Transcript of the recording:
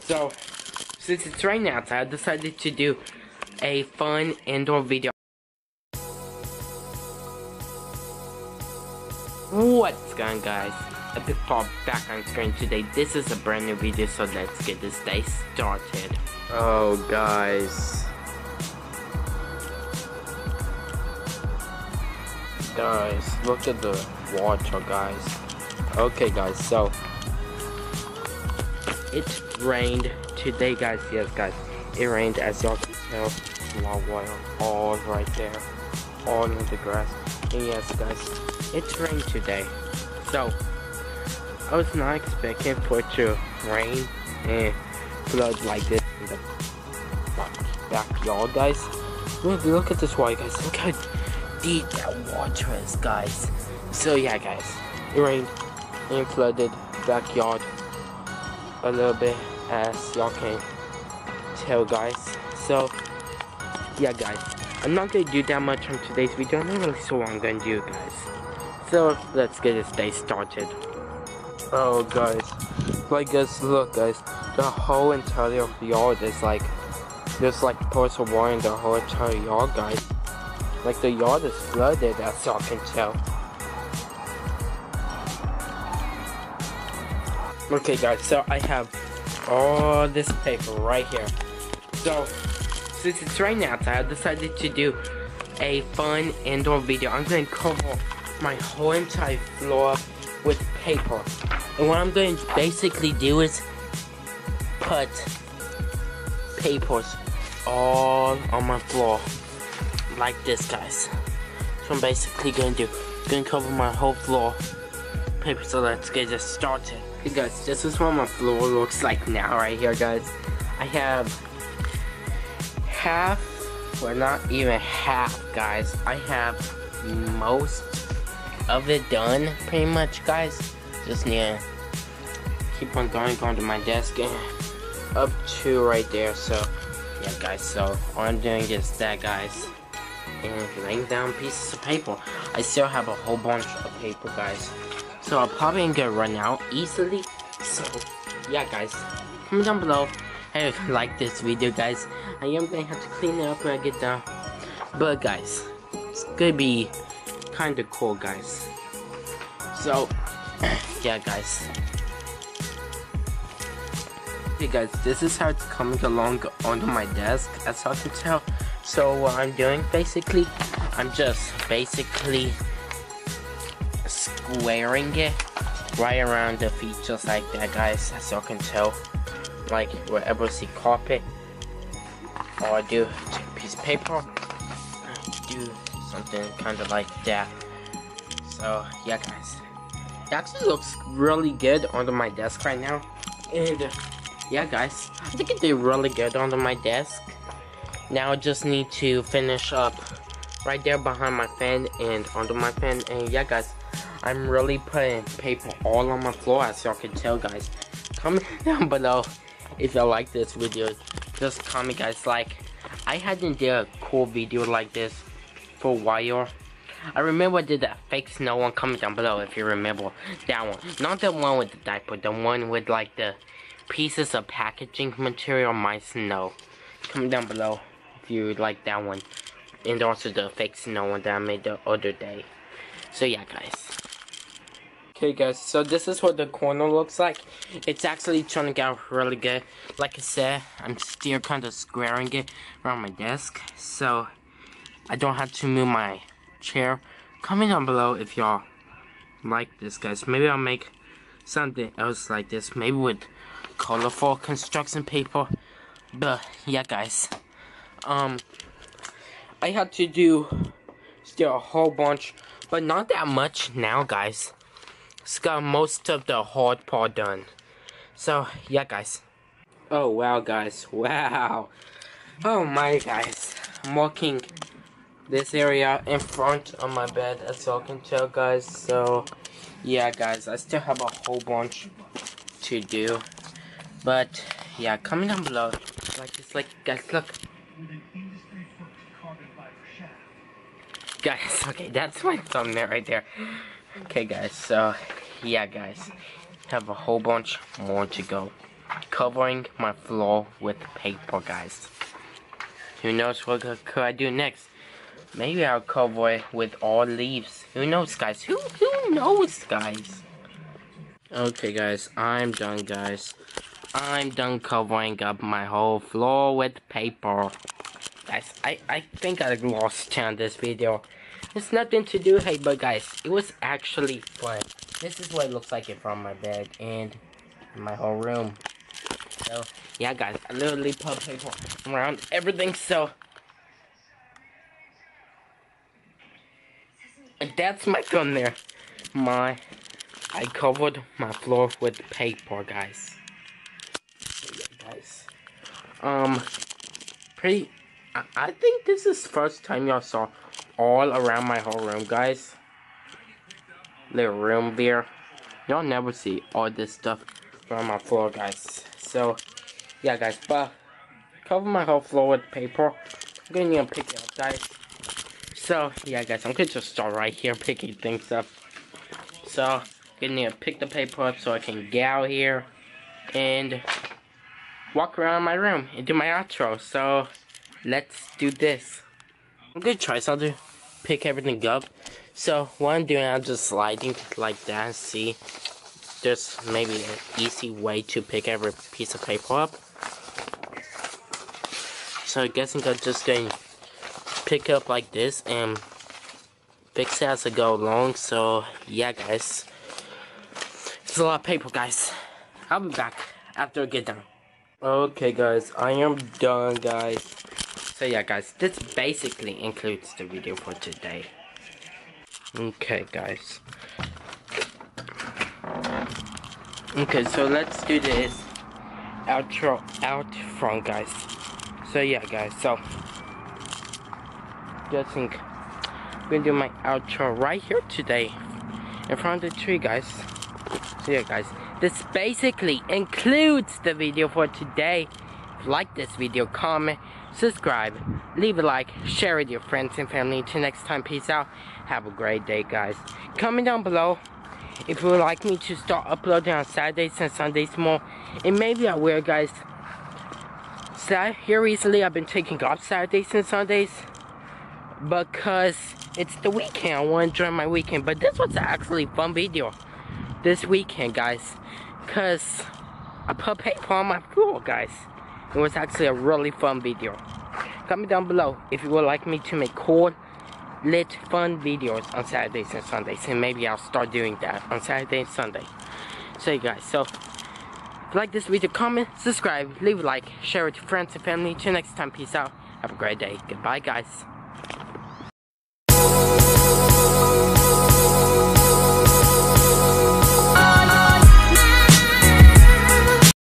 So, since it's raining outside, I decided to do a fun indoor video. What's going guys? Epic Paul back on screen today. This is a brand new video, so let's get this day started. Oh, guys. Guys, look at the water, guys. Okay, guys, so. It rained today, guys. Yes, guys. It rained, as y'all can tell. Of water all right there. All in the grass. And yes, guys. It rained today. So, I was not expecting for it to rain and flood like this in the backyard, guys. Look, look at this water, guys. Look how deep that water is, guys. So yeah, guys, it rained and flooded backyard a little bit, as y'all can tell, guys. So yeah, guys, I'm not gonna do that much on today's video. I'm not really sure what I'm gonna do, guys. So let's get this day started. Oh, guys. Like, guys, look, guys. The whole entire of the yard is like. There's like of water in the whole entire yard, guys. Like, the yard is flooded, as y'all can tell. Okay, guys, so I have all this paper right here. So, since it's raining outside, I decided to do a fun indoor video. I'm going to cover my whole entire floor with paper. And what I'm going to basically do is put papers all on my floor. Like this, guys. So I'm basically going to do. Going to cover my whole floor paper. So let's get this started. Hey guys, this is what my floor looks like now right here, guys. I have half, well not even half, guys. I have most of it done, pretty much, guys. Just need to keep on going, going to my desk and up to right there. So, yeah, guys. So all I'm doing is that, guys, and laying down pieces of paper. I still have a whole bunch of paper, guys. So I'm probably gonna run out easily. So yeah guys, comment down below if you like this video guys. I am gonna have to clean it up when I get done. But guys, it's gonna be kinda cool guys. So yeah guys. Hey guys, this is how it's coming along onto my desk as you can tell. So what I'm doing basically, I'm just basically squaring it right around the feet just like that guys as you can tell. Like wherever see carpet. Or I do a piece of paper do something kind of like that. So yeah guys. It actually looks really good under my desk right now. And yeah guys. I think it did really good under my desk. Now I just need to finish up right there behind my fan and under my fan. And yeah guys I'm really putting paper all on my floor as y'all can tell guys. Comment down below if y'all like this video. Just comment guys like I hadn't did a cool video like this for a while. I remember I did that fake snow one. Comment down below if you remember that one. Not the one with the diaper, the one with like the pieces of packaging material my snow. Comment down below if you like that one. And also the fake snow one that I made the other day. So yeah guys. Okay guys, so this is what the corner looks like. It's actually turning out really good. Like I said, I'm still kind of squaring it around my desk. So, I don't have to move my chair. Comment down below if y'all like this guys. Maybe I'll make something else like this. Maybe with colorful construction paper. But, yeah guys. Um, I had to do still a whole bunch. But not that much now guys it's got most of the hard part done. So, yeah, guys. Oh, wow, guys. Wow. Oh, my, guys. I'm walking this area in front of my bed, as y'all can tell, guys. So, yeah, guys. I still have a whole bunch to do. But, yeah, comment down below. Like this, like, guys, look. Guys, okay, that's my thumbnail right there. Okay, guys, so, yeah, guys. Have a whole bunch more to go. covering my floor with paper, guys. Who knows what could I do next? Maybe I'll cover it with all leaves. Who knows, guys? Who who knows, guys? Okay, guys, I'm done, guys. I'm done covering up my whole floor with paper. Guys, I, I think I lost on this video. There's nothing to do, hey, but guys, it was actually fun. This is what it looks like it from my bed and my whole room. So, yeah, guys, I literally put paper around everything, so... And that's my gun there. My... I covered my floor with paper, guys. Guys. Um, pretty... I, I think this is first time y'all saw all around my whole room, guys. Little room there. Y'all never see all this stuff around my floor, guys. So, yeah, guys, but cover my whole floor with paper. I'm gonna need to pick it up, guys. So, yeah, guys, I'm gonna just start right here picking things up. So, I'm gonna need to pick the paper up so I can get out here and walk around my room and do my outro. So, let's do this. I'm gonna try something, pick everything up. So, what I'm doing, I'm just sliding like that, see? There's maybe an easy way to pick every piece of paper up. So I guess I'm just going to pick up like this and fix it as I go along. So yeah guys. It's a lot of paper guys. I'll be back after I get done. Okay guys, I am done guys. So yeah guys, this basically includes the video for today. Okay guys. Okay, so let's do this outro out front, guys. So yeah, guys. So just think I'm gonna do my outro right here today in front of the tree, guys. So yeah, guys. This basically includes the video for today. Like this video, comment, subscribe, leave a like, share with your friends and family. Until next time, peace out. Have a great day, guys. Comment down below if you would like me to start uploading on Saturdays and Sundays more, and maybe I will, guys. So here recently, I've been taking off Saturdays and Sundays because it's the weekend. I want to enjoy my weekend, but this was actually fun video this weekend, guys, because I put paper on my floor, guys. It was actually a really fun video. Comment down below if you would like me to make cool lit fun videos on Saturdays and Sundays and maybe I'll start doing that on Saturday and Sunday. So you guys, so if you like this video, comment, subscribe, leave a like, share it to friends and family. Till next time, peace out. Have a great day. Goodbye guys.